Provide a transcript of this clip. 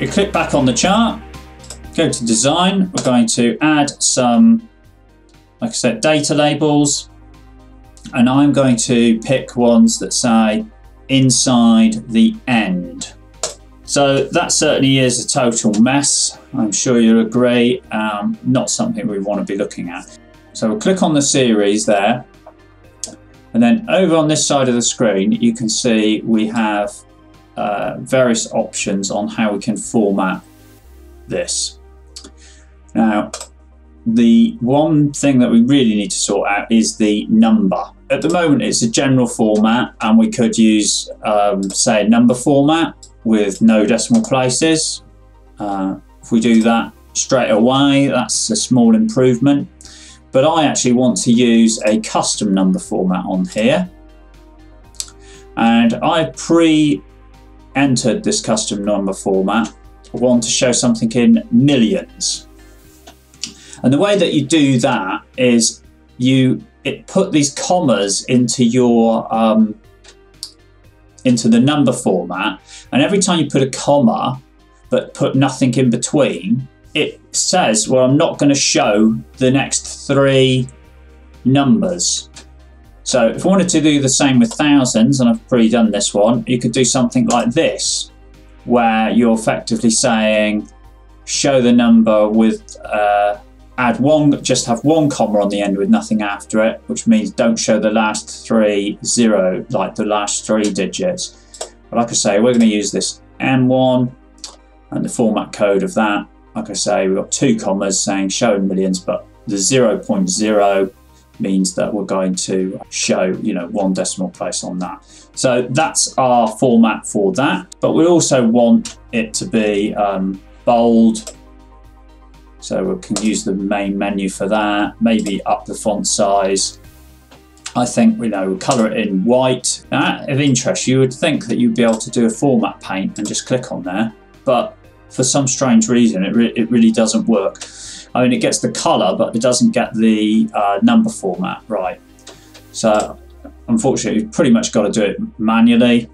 you click back on the chart, go to design, we're going to add some, like I said, data labels, and I'm going to pick ones that say inside the end. So that certainly is a total mess. I'm sure you'll agree, um, not something we want to be looking at. So we'll click on the series there. And then over on this side of the screen, you can see we have uh, various options on how we can format this. Now, the one thing that we really need to sort out is the number. At the moment, it's a general format, and we could use, um, say, a number format with no decimal places. Uh, if we do that straight away, that's a small improvement. But I actually want to use a custom number format on here. And I pre-entered this custom number format. I want to show something in millions. And the way that you do that is you it put these commas into your um, into the number format. And every time you put a comma, but put nothing in between, it says, well, I'm not going to show the next three numbers. So if I wanted to do the same with thousands, and I've pre-done this one, you could do something like this, where you're effectively saying, show the number with uh, add one, just have one comma on the end with nothing after it, which means don't show the last three zero, like the last three digits. But like I say, we're going to use this M1 and the format code of that. Like I say, we've got two commas saying show in millions, but the 0.0 means that we're going to show, you know, one decimal place on that. So that's our format for that. But we also want it to be um, bold, so we can use the main menu for that, maybe up the font size. I think, you know, we'll colour it in white. Now, of interest, you would think that you'd be able to do a format paint and just click on there, but for some strange reason, it, re it really doesn't work. I mean, it gets the colour, but it doesn't get the uh, number format right. So, unfortunately, you've pretty much got to do it manually.